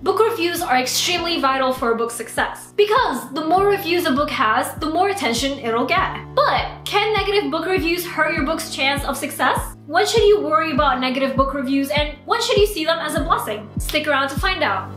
Book reviews are extremely vital for a book's success because the more reviews a book has, the more attention it'll get. But can negative book reviews hurt your book's chance of success? When should you worry about negative book reviews and when should you see them as a blessing? Stick around to find out.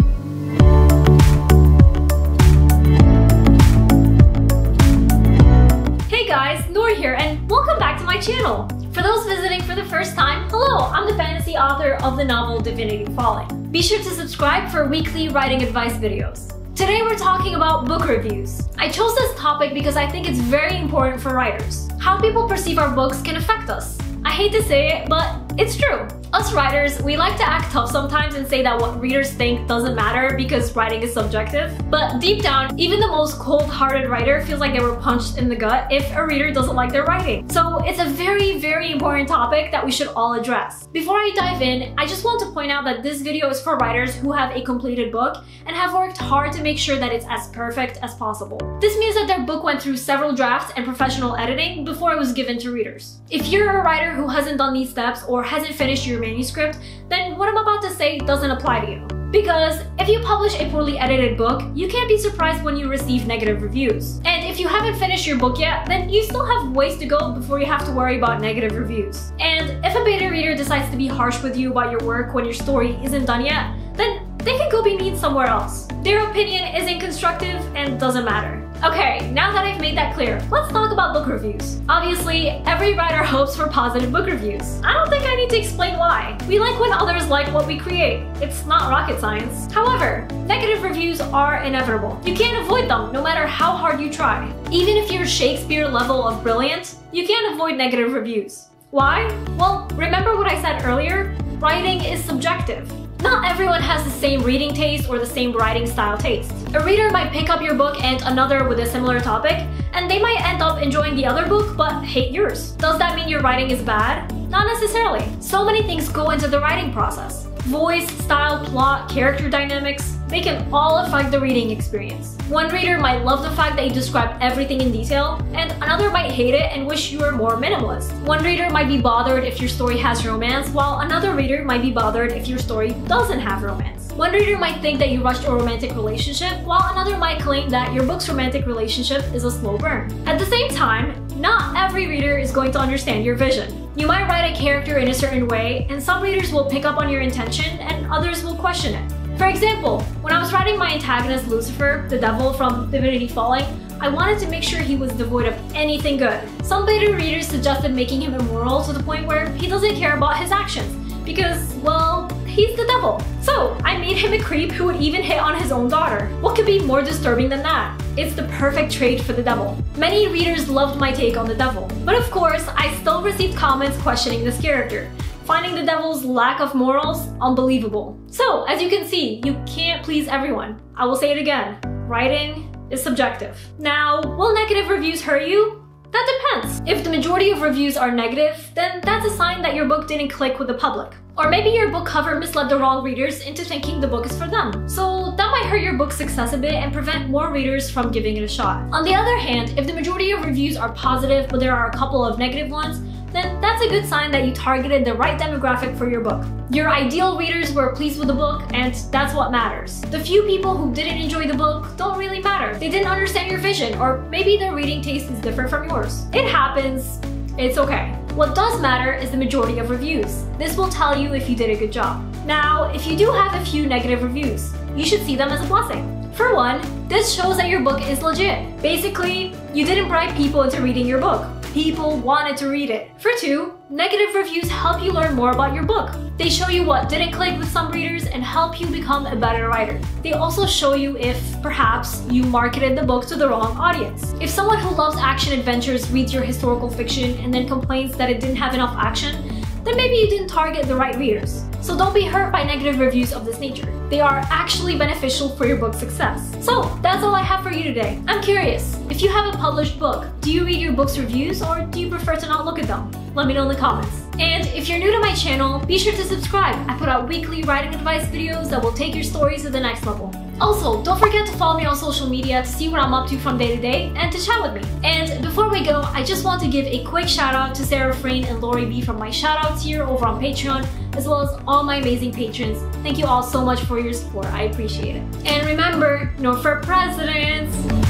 Channel. For those visiting for the first time, hello, I'm the fantasy author of the novel Divinity Falling. Be sure to subscribe for weekly writing advice videos. Today we're talking about book reviews. I chose this topic because I think it's very important for writers. How people perceive our books can affect us. I hate to say it, but it's true. Us writers, we like to act tough sometimes and say that what readers think doesn't matter because writing is subjective. But deep down, even the most cold-hearted writer feels like they were punched in the gut if a reader doesn't like their writing. So it's a very, very important topic that we should all address. Before I dive in, I just want to point out that this video is for writers who have a completed book and have worked hard to make sure that it's as perfect as possible. This means that their book went through several drafts and professional editing before it was given to readers. If you're a writer who hasn't done these steps or hasn't finished your manuscript, then what I'm about to say doesn't apply to you. Because if you publish a poorly edited book, you can't be surprised when you receive negative reviews. And if you haven't finished your book yet, then you still have ways to go before you have to worry about negative reviews. And if a beta reader decides to be harsh with you about your work when your story isn't done yet, then they can go be mean somewhere else. Their opinion isn't constructive and doesn't matter. Okay, now that I've made that clear, let's talk about book reviews. Obviously, every writer hopes for positive book reviews. I don't think I need to explain why. We like when others like what we create. It's not rocket science. However, negative reviews are inevitable. You can't avoid them, no matter how hard you try. Even if you're Shakespeare level of brilliant, you can't avoid negative reviews. Why? Well, remember what I said earlier? Writing is subjective. Not everyone has the same reading taste or the same writing style taste. A reader might pick up your book and another with a similar topic, and they might end up enjoying the other book but hate yours. Does that mean your writing is bad? Not necessarily. So many things go into the writing process. Voice, style, plot, character dynamics, they can all affect the reading experience. One reader might love the fact that you describe everything in detail, and another might hate it and wish you were more minimalist. One reader might be bothered if your story has romance, while another reader might be bothered if your story doesn't have romance. One reader might think that you rushed a romantic relationship, while another might claim that your book's romantic relationship is a slow burn. At the same time, not every reader is going to understand your vision. You might write a character in a certain way, and some readers will pick up on your intention and others will question it. For example, when I was writing my antagonist Lucifer, the devil from Divinity Falling, I wanted to make sure he was devoid of anything good. Some beta readers suggested making him immoral to the point where he doesn't care about his actions, because, well, he's the devil. So, I made him a creep who would even hit on his own daughter. What could be more disturbing than that? It's the perfect trait for the devil. Many readers loved my take on the devil, but of course, I still received comments questioning this character finding the devil's lack of morals unbelievable. So, as you can see, you can't please everyone. I will say it again, writing is subjective. Now, will negative reviews hurt you? That depends. If the majority of reviews are negative, then that's a sign that your book didn't click with the public. Or maybe your book cover misled the wrong readers into thinking the book is for them. So that might hurt your book's success a bit and prevent more readers from giving it a shot. On the other hand, if the majority of reviews are positive but there are a couple of negative ones, then that's a good sign that you targeted the right demographic for your book. Your ideal readers were pleased with the book, and that's what matters. The few people who didn't enjoy the book don't really matter. They didn't understand your vision, or maybe their reading taste is different from yours. It happens. It's okay. What does matter is the majority of reviews. This will tell you if you did a good job. Now, if you do have a few negative reviews, you should see them as a blessing. For one, this shows that your book is legit. Basically, you didn't bribe people into reading your book people wanted to read it. For two, negative reviews help you learn more about your book. They show you what didn't click with some readers and help you become a better writer. They also show you if, perhaps, you marketed the book to the wrong audience. If someone who loves action adventures reads your historical fiction and then complains that it didn't have enough action, then maybe you didn't target the right readers. So don't be hurt by negative reviews of this nature. They are actually beneficial for your book's success. So that's all I have for you today. I'm curious, if you have a published book, do you read your book's reviews or do you prefer to not look at them? Let me know in the comments. And if you're new to my channel, be sure to subscribe. I put out weekly writing advice videos that will take your stories to the next level. Also, don't forget to follow me on social media to see what I'm up to from day to day and to chat with me. And before we go, I just want to give a quick shout out to Sarah Frayne and Lori B from my shout shoutouts here over on Patreon, as well as all my amazing patrons. Thank you all so much for your support. I appreciate it. And remember, Nour for presidents!